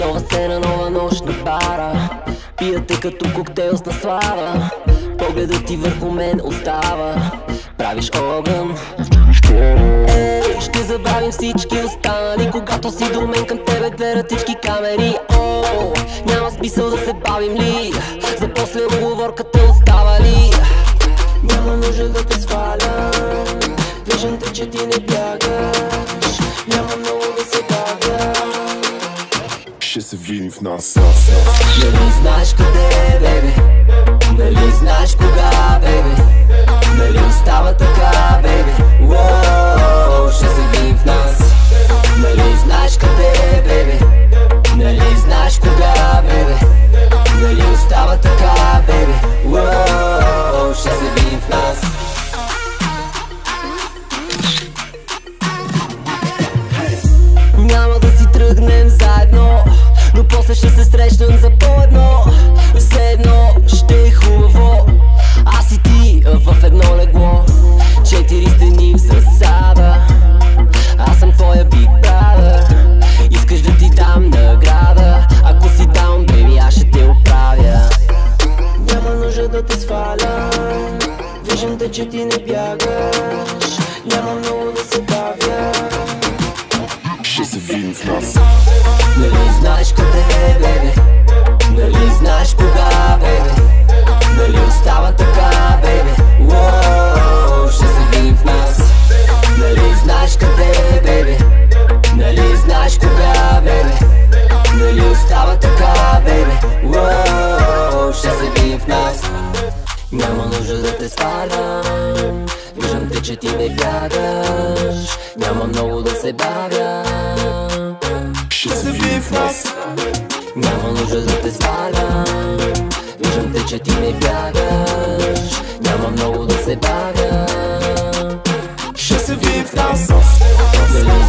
Нова сцена, нова нощ на бара. Пияте като коктейл с наслава. Погледът ти върху мен остава. Правиш огън. Ей, ще забравим всички останали Когато си до мен към тебе гледат всички камери. О, няма смисъл да се бавим ли? За после оговорката остава ли? Няма нужда да те сваля. Виждам те, че ти не бягаш. Няма много Ще се видим в нас Нали знаеш къде, бебе? Нали знаеш кога, бебе? Нали остава После ще се срещнем за по едно Все едно ще е хубаво. Аз и ти в едно легло. Четири стени в засада. Аз съм твоя big brother. Искаш да ти дам награда. Ако си даун, беби, аз ще те оправя. Няма нужда да те свалям Виждам те, че ти не бягаш Няма нужда да те свалям Виждам те, че ти не бягаш Няма много да се бавя. Ще се видим в нас. Няма нужда да те свалям Виждам те, че ти не бягаш Няма много да се бавя. Ще се видим в нас. Нали